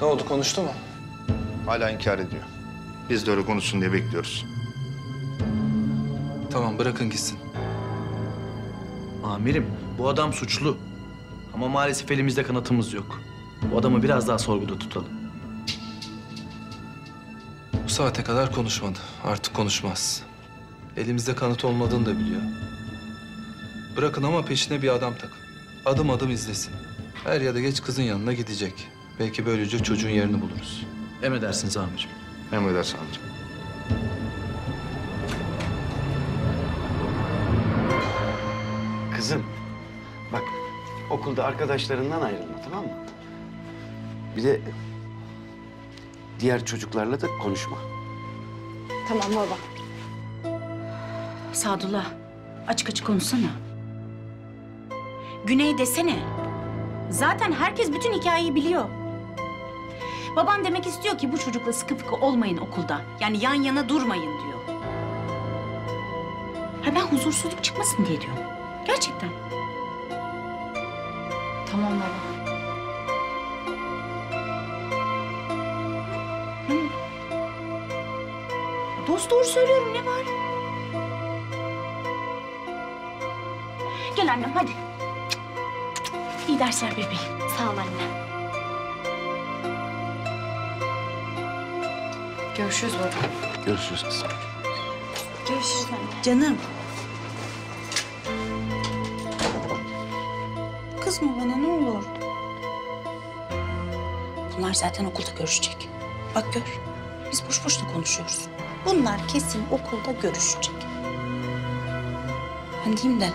Ne oldu konuştu mu? Hala inkar ediyor. Biz de öyle konuşsun diye bekliyoruz. Tamam bırakın gitsin. Amirim, bu adam suçlu. Ama maalesef elimizde kanıtımız yok. Bu adamı biraz daha sorguda tutalım. Bu saate kadar konuşmadı. Artık konuşmaz. Elimizde kanıt olmadığını da biliyor. Bırakın ama peşine bir adam takın. Adım adım izlesin. Er ya da geç kızın yanına gidecek. Belki böylece çocuğun yerini buluruz. Emredersiniz amirim. Emredersin amcam. Kızım, bak okulda arkadaşlarından ayrılma tamam mı? Bir de diğer çocuklarla da konuşma. Tamam baba. Sadullah, açık açık konuşsana. Güney desene. Zaten herkes bütün hikayeyi biliyor. Baban demek istiyor ki bu çocukla sıkı fıkı olmayın okulda. Yani yan yana durmayın diyor. Ha ben huzursuzluk çıkmasın diye diyorum. Gerçekten. Tamam baba. Dost doğru söylüyorum ne var? Gel annem hadi. İyi dersler bebeğim. Sağ ol anne. Görüşürüz baba. Görüşürüz kızım. Görüşürüz anne. Canım. Kızma bana ne olur. Bunlar zaten okulda görüşecek. Bak gör. Biz boş boşuna konuşuyoruz. Bunlar kesin okulda görüşecek. Ben diyeyim de